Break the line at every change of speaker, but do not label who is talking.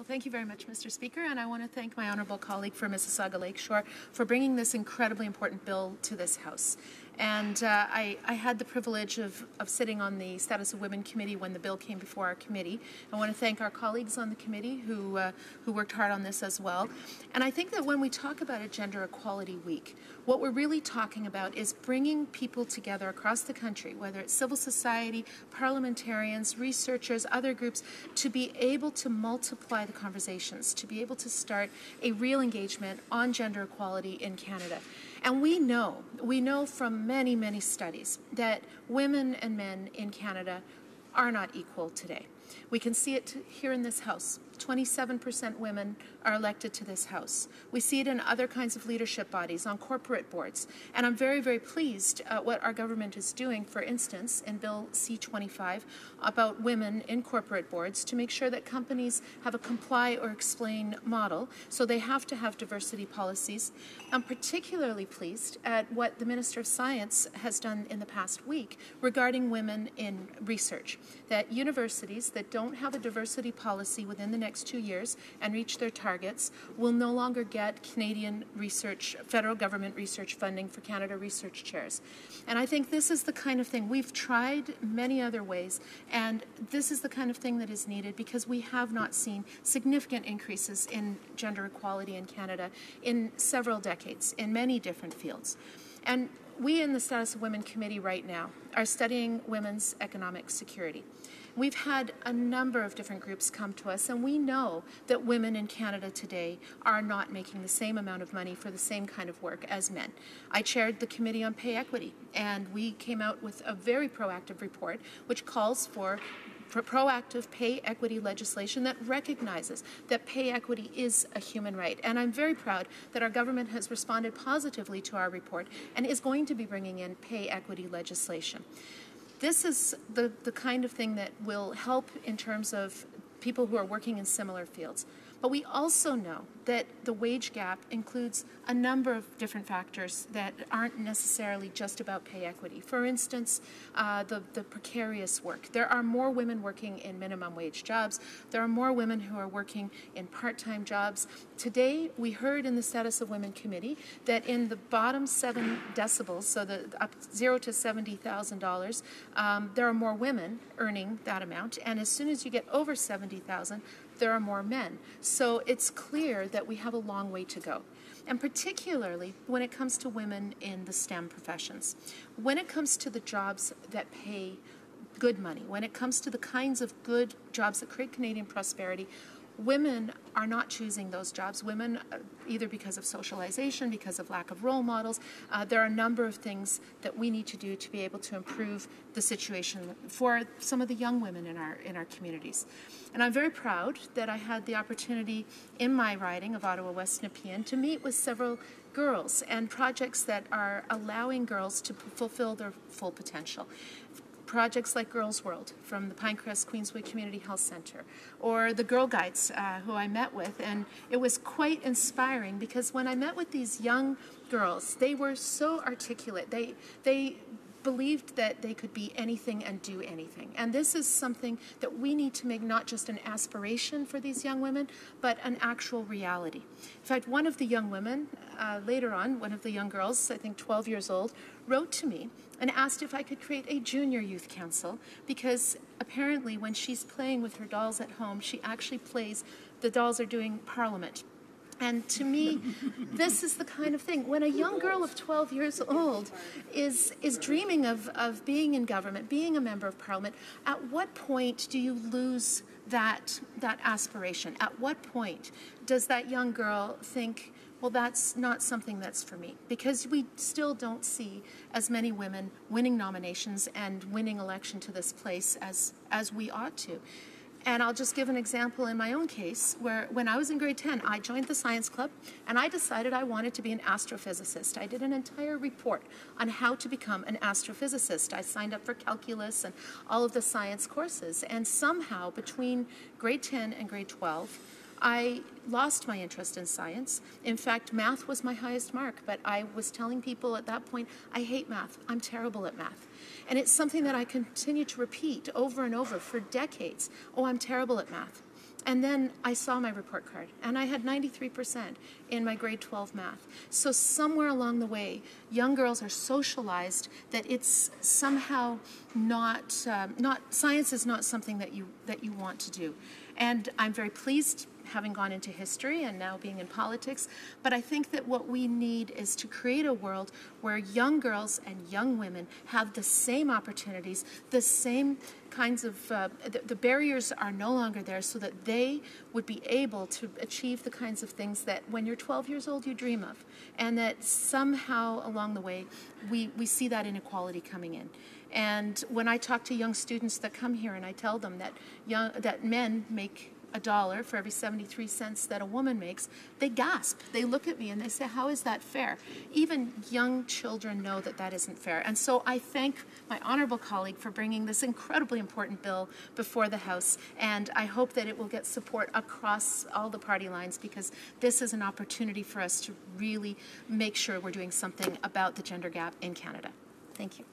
Well, thank you very much, Mr. Speaker, and I want to thank my honourable colleague for Mississauga Lakeshore for bringing this incredibly important bill to this House. And uh, I, I, had the privilege of, of, sitting on the Status of Women Committee when the bill came before our committee. I want to thank our colleagues on the committee who, uh, who worked hard on this as well. And I think that when we talk about a Gender Equality Week, what we're really talking about is bringing people together across the country, whether it's civil society, parliamentarians, researchers, other groups, to be able to multiply the conversations, to be able to start a real engagement on gender equality in Canada. And we know, we know from many, many studies that women and men in Canada are not equal today. We can see it here in this House. 27% women are elected to this House. We see it in other kinds of leadership bodies, on corporate boards. And I'm very, very pleased at what our government is doing, for instance, in Bill C 25 about women in corporate boards to make sure that companies have a comply or explain model. So they have to have diversity policies. I'm particularly pleased at what the Minister of Science has done in the past week regarding women in research. That universities that don't have a diversity policy within the next next two years and reach their targets will no longer get Canadian research, federal government research funding for Canada Research Chairs. And I think this is the kind of thing we've tried many other ways, and this is the kind of thing that is needed because we have not seen significant increases in gender equality in Canada in several decades in many different fields. And we in the Status of Women Committee right now are studying women's economic security. We've had a number of different groups come to us, and we know that women in Canada today are not making the same amount of money for the same kind of work as men. I chaired the Committee on Pay Equity, and we came out with a very proactive report which calls for proactive pay equity legislation that recognizes that pay equity is a human right. And I'm very proud that our government has responded positively to our report and is going to be bringing in pay equity legislation this is the, the kind of thing that will help in terms of people who are working in similar fields. But we also know that the wage gap includes a number of different factors that aren't necessarily just about pay equity. For instance, uh, the, the precarious work. There are more women working in minimum wage jobs. There are more women who are working in part-time jobs. Today, we heard in the Status of Women Committee that in the bottom seven deciles, so the up zero to $70,000, um, there are more women earning that amount. And as soon as you get over 70,000, there are more men. So it's clear that we have a long way to go. And particularly when it comes to women in the STEM professions. When it comes to the jobs that pay good money, when it comes to the kinds of good jobs that create Canadian prosperity, women are not choosing those jobs. Women, uh, either because of socialization, because of lack of role models, uh, there are a number of things that we need to do to be able to improve the situation for some of the young women in our in our communities. And I'm very proud that I had the opportunity in my riding of Ottawa West Nepean to meet with several girls and projects that are allowing girls to fulfill their full potential projects like Girls World from the Pinecrest Queensway Community Health Center, or the Girl Guides uh, who I met with. And it was quite inspiring because when I met with these young girls, they were so articulate. They, they believed that they could be anything and do anything. And this is something that we need to make not just an aspiration for these young women, but an actual reality. In fact, one of the young women, uh, later on, one of the young girls, I think 12 years old, wrote to me and asked if I could create a junior youth council because apparently when she's playing with her dolls at home, she actually plays, the dolls are doing parliament and to me, this is the kind of thing. When a young girl of 12 years old is, is dreaming of, of being in government, being a member of parliament, at what point do you lose that, that aspiration? At what point does that young girl think, well, that's not something that's for me? Because we still don't see as many women winning nominations and winning election to this place as, as we ought to. And I'll just give an example in my own case where when I was in grade 10, I joined the science club and I decided I wanted to be an astrophysicist. I did an entire report on how to become an astrophysicist. I signed up for calculus and all of the science courses. And somehow between grade 10 and grade 12, I lost my interest in science. In fact, math was my highest mark, but I was telling people at that point, I hate math. I'm terrible at math. And it's something that I continue to repeat over and over for decades. Oh, I'm terrible at math. And then I saw my report card, and I had 93% in my grade 12 math. So, somewhere along the way, young girls are socialized that it's somehow not, um, not science is not something that you, that you want to do. And I'm very pleased having gone into history and now being in politics. But I think that what we need is to create a world where young girls and young women have the same opportunities, the same kinds of, uh, the, the, barriers are no longer there so that they would be able to achieve the kinds of things that when you're 12 years old you dream of. And that somehow along the way we, we see that inequality coming in. And when I talk to young students that come here and I tell them that young, that men make a dollar for every 73 cents that a woman makes, they gasp. They look at me and they say, How is that fair? Even young children know that that isn't fair. And so I thank my honorable colleague for bringing this incredibly important bill before the House. And I hope that it will get support across all the party lines because this is an opportunity for us to really make sure we're doing something about the gender gap in Canada. Thank you.